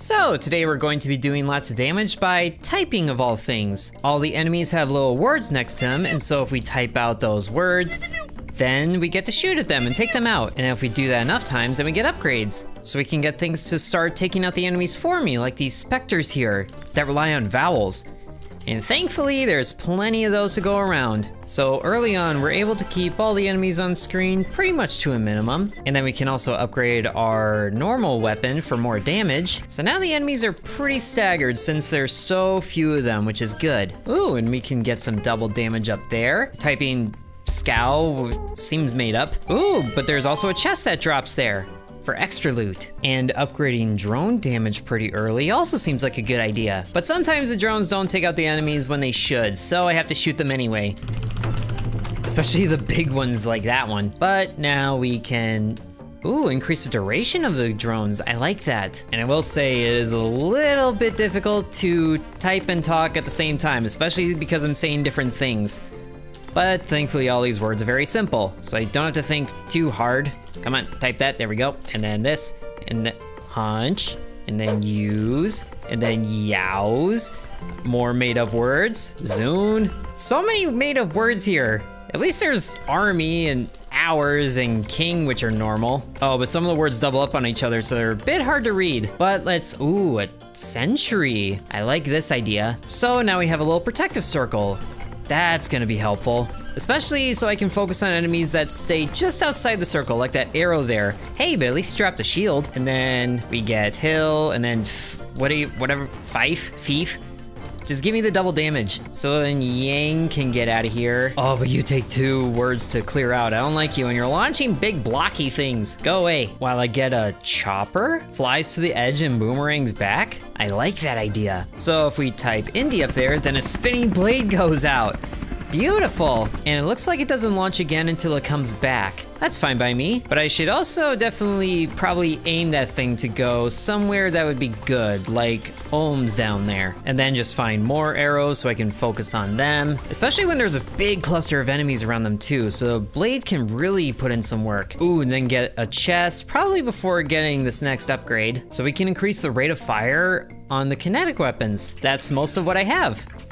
So, today we're going to be doing lots of damage by typing of all things. All the enemies have little words next to them, and so if we type out those words, then we get to shoot at them and take them out. And if we do that enough times, then we get upgrades. So we can get things to start taking out the enemies for me, like these specters here that rely on vowels. And thankfully, there's plenty of those to go around. So early on, we're able to keep all the enemies on screen pretty much to a minimum. And then we can also upgrade our normal weapon for more damage. So now the enemies are pretty staggered since there's so few of them, which is good. Ooh, and we can get some double damage up there. Typing scowl seems made up. Ooh, but there's also a chest that drops there for extra loot. And upgrading drone damage pretty early also seems like a good idea. But sometimes the drones don't take out the enemies when they should, so I have to shoot them anyway. Especially the big ones like that one. But now we can Ooh, increase the duration of the drones. I like that. And I will say it is a little bit difficult to type and talk at the same time, especially because I'm saying different things. But thankfully all these words are very simple, so I don't have to think too hard. Come on, type that, there we go. And then this, and then hunch, and then use, and then yows. More made up words, zune. So many made up words here. At least there's army and hours and king, which are normal. Oh, but some of the words double up on each other, so they're a bit hard to read. But let's, ooh, a sentry. I like this idea. So now we have a little protective circle. That's gonna be helpful. Especially so I can focus on enemies that stay just outside the circle, like that arrow there. Hey, but at least dropped a shield. And then we get hill, and then what do you, whatever, fife, fief. Just give me the double damage. So then Yang can get out of here. Oh, but you take two words to clear out. I don't like you, and you're launching big blocky things. Go away. While I get a chopper, flies to the edge and boomerangs back. I like that idea. So if we type indie up there, then a spinning blade goes out. Beautiful. And it looks like it doesn't launch again until it comes back. That's fine by me. But I should also definitely probably aim that thing to go somewhere that would be good, like Ohms down there. And then just find more arrows so I can focus on them. Especially when there's a big cluster of enemies around them too, so the Blade can really put in some work. Ooh, and then get a chest, probably before getting this next upgrade. So we can increase the rate of fire on the kinetic weapons. That's most of what I have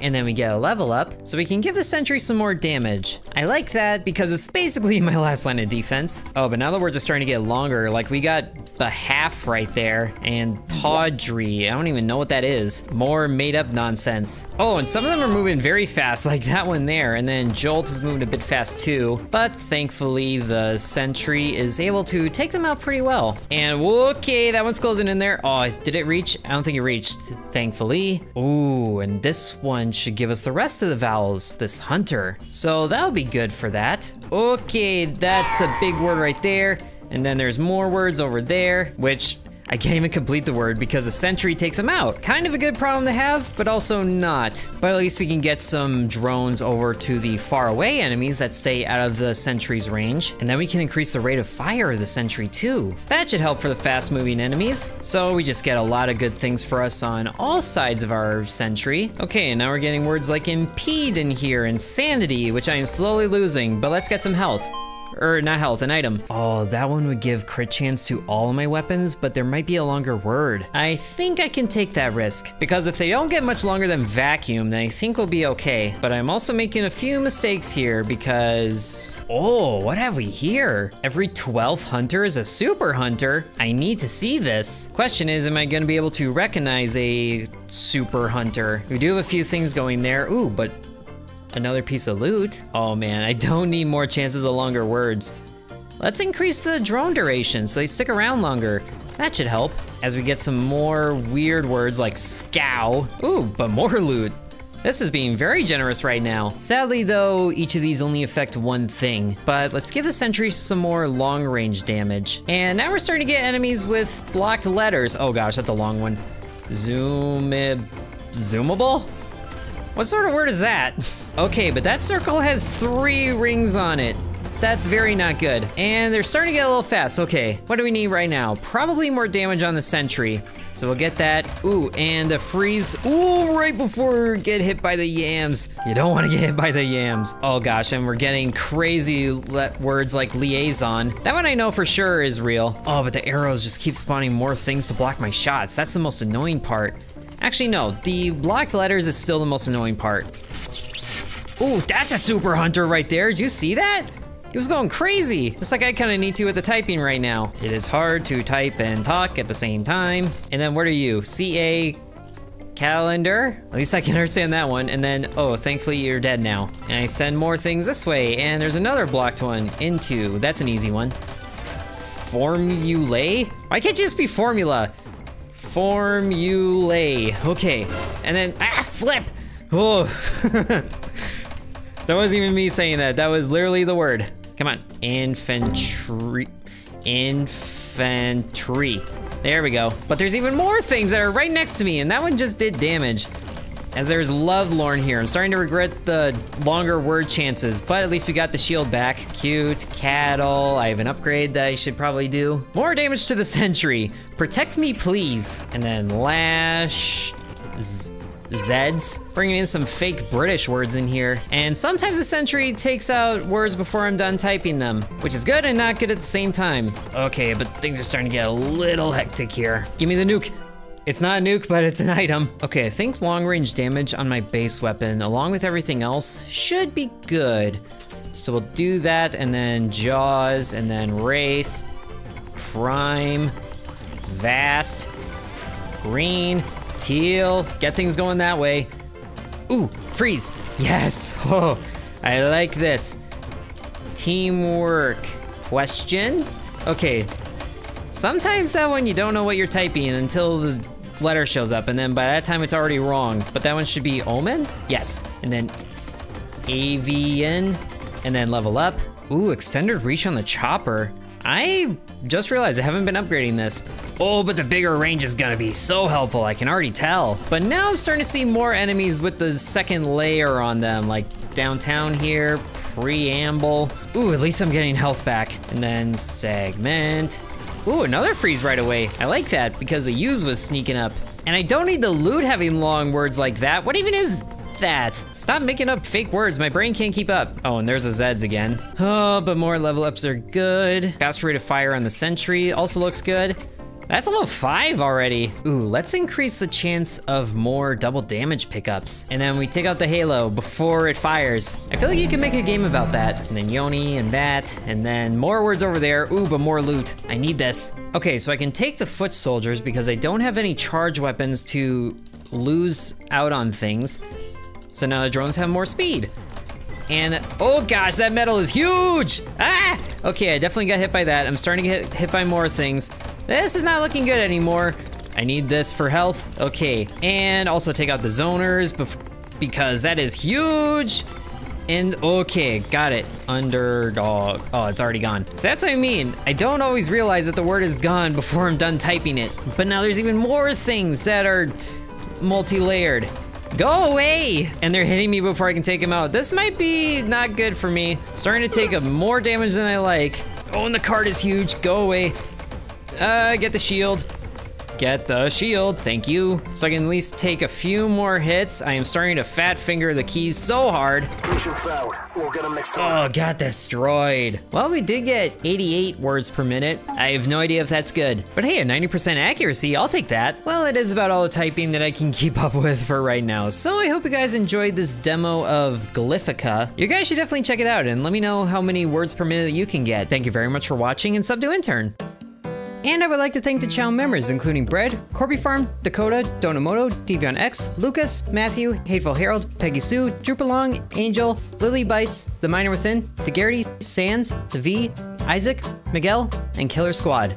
and then we get a level up, so we can give the sentry some more damage. I like that because it's basically my last line of defense. Oh, but now the words are starting to get longer. Like we got the half right there, and tawdry. I don't even know what that is. More made up nonsense. Oh, and some of them are moving very fast, like that one there, and then Jolt is moving a bit fast too. But thankfully, the sentry is able to take them out pretty well. And okay, that one's closing in there. Oh, did it reach? I don't think it reached, thankfully. Ooh, and this one should give us the rest of the vowels, this hunter. So that'll be good for that. Okay, that's a big word right there. And then there's more words over there, which I can't even complete the word because the sentry takes them out. Kind of a good problem to have, but also not. But at least we can get some drones over to the far away enemies that stay out of the sentry's range. And then we can increase the rate of fire of the sentry too. That should help for the fast moving enemies. So we just get a lot of good things for us on all sides of our sentry. Okay, and now we're getting words like impede in here and sanity, which I am slowly losing, but let's get some health or not health, an item. Oh, that one would give crit chance to all of my weapons, but there might be a longer word. I think I can take that risk, because if they don't get much longer than vacuum, then I think we'll be okay. But I'm also making a few mistakes here because, oh, what have we here? Every 12th hunter is a super hunter. I need to see this. Question is, am I gonna be able to recognize a super hunter? We do have a few things going there. Ooh, but Another piece of loot? Oh man, I don't need more chances of longer words. Let's increase the drone duration so they stick around longer. That should help. As we get some more weird words like scow. Ooh, but more loot. This is being very generous right now. Sadly though, each of these only affect one thing, but let's give the sentry some more long range damage. And now we're starting to get enemies with blocked letters. Oh gosh, that's a long one. Zoom, zoomable? What sort of word is that? Okay, but that circle has three rings on it. that's very not good. And they're starting to get a little fast. Okay, what do we need right now? Probably more damage on the sentry. So we'll get that. Ooh, and the freeze. Ooh, right before we get hit by the yams. You don't want to get hit by the yams. Oh gosh, and we're getting crazy words like liaison. That one I know for sure is real. Oh, but the arrows just keep spawning more things to block my shots. That's the most annoying part. Actually, no, the blocked letters is still the most annoying part. Ooh, that's a super hunter right there. Did you see that? He was going crazy, just like I kind of need to with the typing right now. It is hard to type and talk at the same time. And then what are you? CA calendar? At least I can understand that one. And then, oh, thankfully you're dead now. And I send more things this way. And there's another blocked one into. That's an easy one. Formulae? Why can't you just be formula? Formulae. Okay. And then, ah, flip. Oh. that wasn't even me saying that. That was literally the word. Come on. Infantry. Infantry. There we go. But there's even more things that are right next to me, and that one just did damage. As there's Lovelorn here. I'm starting to regret the longer word chances, but at least we got the shield back. Cute, cattle. I have an upgrade that I should probably do. More damage to the sentry. Protect me, please. And then lash. Zeds, bringing in some fake British words in here. And sometimes the Sentry takes out words before I'm done typing them, which is good and not good at the same time. Okay, but things are starting to get a little hectic here. Give me the nuke. It's not a nuke, but it's an item. Okay, I think long range damage on my base weapon, along with everything else, should be good. So we'll do that, and then Jaws, and then Race, Prime, Vast, Green, Teal, get things going that way. Ooh, freeze. Yes. Oh, I like this. Teamwork. Question? Okay. Sometimes that one you don't know what you're typing until the letter shows up, and then by that time it's already wrong. But that one should be Omen? Yes. And then Avian, and then level up. Ooh, extended reach on the chopper. I just realized I haven't been upgrading this. Oh, but the bigger range is gonna be so helpful, I can already tell. But now I'm starting to see more enemies with the second layer on them, like downtown here, preamble. Ooh, at least I'm getting health back. And then segment. Ooh, another freeze right away. I like that because the use was sneaking up. And I don't need the loot having long words like that. What even is that? Stop making up fake words. My brain can't keep up. Oh, and there's a Zeds again. Oh, but more level ups are good. Faster rate of fire on the Sentry also looks good. That's level five already. Ooh, let's increase the chance of more double damage pickups. And then we take out the halo before it fires. I feel like you can make a game about that. And then Yoni and that, and then more words over there. Ooh, but more loot. I need this. Okay, so I can take the foot soldiers because I don't have any charge weapons to lose out on things. So now the drones have more speed. And, oh gosh, that metal is huge! Ah! Okay, I definitely got hit by that. I'm starting to get hit by more things. This is not looking good anymore. I need this for health. Okay, and also take out the zoners because that is huge. And okay, got it. Underdog. Oh, it's already gone. So that's what I mean. I don't always realize that the word is gone before I'm done typing it. But now there's even more things that are multi-layered. Go away! And they're hitting me before I can take them out. This might be not good for me. Starting to take more damage than I like. Oh, and the card is huge. Go away. Uh, get the shield. Get the shield, thank you. So I can at least take a few more hits. I am starting to fat finger the keys so hard. Oh, got destroyed. Well, we did get 88 words per minute. I have no idea if that's good. But hey, a 90% accuracy, I'll take that. Well, it is about all the typing that I can keep up with for right now. So I hope you guys enjoyed this demo of Glyphica. You guys should definitely check it out and let me know how many words per minute you can get. Thank you very much for watching and sub to intern. And I would like to thank the channel members, including Bread, Corby Farm, Dakota, Donamoto, Devion X, Lucas, Matthew, Hateful Harold, Peggy Sue, Droopalong, Angel, Lily Bites, The Miner Within, DeGarity, Sands, The V, Isaac, Miguel, and Killer Squad.